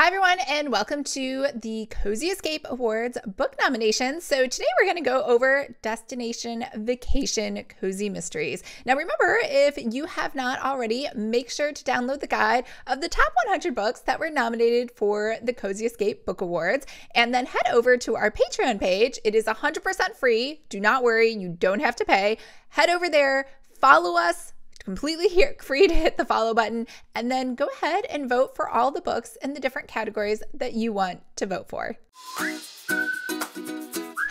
Hi, everyone, and welcome to the Cozy Escape Awards book nominations. So, today we're going to go over Destination Vacation Cozy Mysteries. Now, remember, if you have not already, make sure to download the guide of the top 100 books that were nominated for the Cozy Escape Book Awards and then head over to our Patreon page. It is 100% free. Do not worry, you don't have to pay. Head over there, follow us completely here, free to hit the follow button and then go ahead and vote for all the books in the different categories that you want to vote for.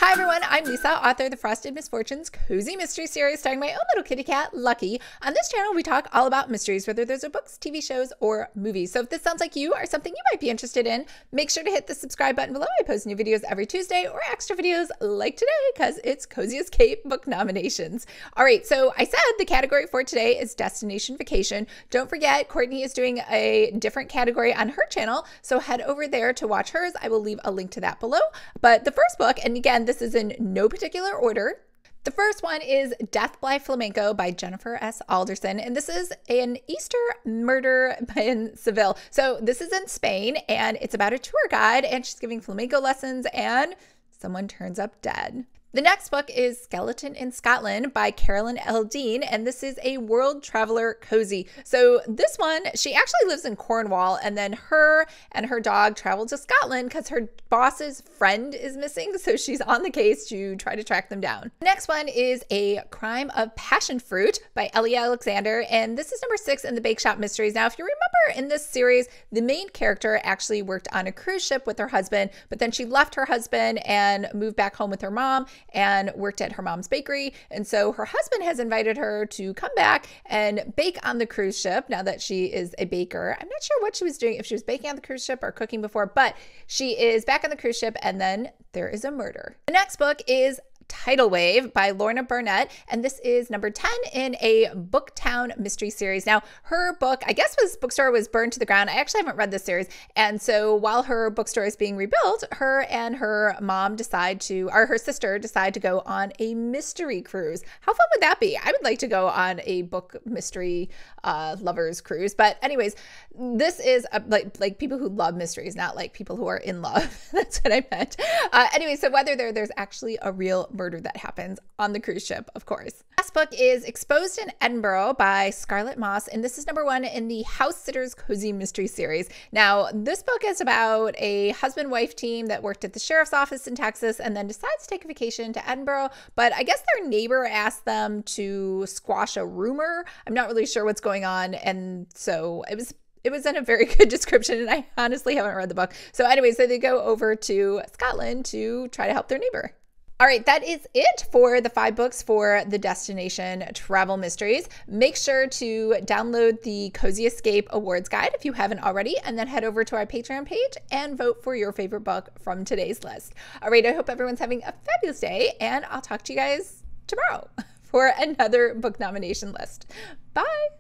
Hi everyone, I'm Lisa, author of the Frosted Misfortunes Cozy Mystery Series starring my own little kitty cat, Lucky. On this channel, we talk all about mysteries, whether those are books, TV shows, or movies. So if this sounds like you or something you might be interested in, make sure to hit the subscribe button below. I post new videos every Tuesday or extra videos like today because it's Cozy Escape book nominations. All right, so I said the category for today is Destination Vacation. Don't forget, Courtney is doing a different category on her channel, so head over there to watch hers. I will leave a link to that below. But the first book, and again, this is in no particular order. The first one is Death by Flamenco by Jennifer S. Alderson. And this is an Easter murder in Seville. So this is in Spain and it's about a tour guide and she's giving flamenco lessons and someone turns up dead. The next book is Skeleton in Scotland by Carolyn L. Dean, and this is a world traveler cozy. So, this one, she actually lives in Cornwall, and then her and her dog travel to Scotland because her boss's friend is missing. So, she's on the case to try to track them down. Next one is A Crime of Passion Fruit by Ellie Alexander, and this is number six in the Bake Shop Mysteries. Now, if you remember in this series, the main character actually worked on a cruise ship with her husband, but then she left her husband and moved back home with her mom and worked at her mom's bakery. And so her husband has invited her to come back and bake on the cruise ship now that she is a baker. I'm not sure what she was doing, if she was baking on the cruise ship or cooking before, but she is back on the cruise ship and then there is a murder. The next book is Title Wave by Lorna Burnett. And this is number 10 in a Booktown mystery series. Now, her book, I guess, was bookstore was burned to the ground. I actually haven't read this series. And so while her bookstore is being rebuilt, her and her mom decide to, or her sister decide to go on a mystery cruise. How fun would that be? I would like to go on a book mystery uh, lovers cruise. But anyways, this is a, like like people who love mysteries, not like people who are in love. That's what I meant. Uh, anyway, so whether there there's actually a real murder that happens on the cruise ship, of course. Last book is Exposed in Edinburgh by Scarlett Moss, and this is number one in the House Sitters Cozy Mystery Series. Now, this book is about a husband wife team that worked at the sheriff's office in Texas and then decides to take a vacation to Edinburgh. But I guess their neighbor asked them to squash a rumor. I'm not really sure what's going on. And so it was it was in a very good description and I honestly haven't read the book. So anyway, so they go over to Scotland to try to help their neighbor. All right, that is it for the five books for the Destination Travel Mysteries. Make sure to download the Cozy Escape Awards Guide if you haven't already, and then head over to our Patreon page and vote for your favorite book from today's list. All right, I hope everyone's having a fabulous day, and I'll talk to you guys tomorrow for another book nomination list. Bye.